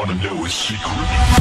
wanna know is secret?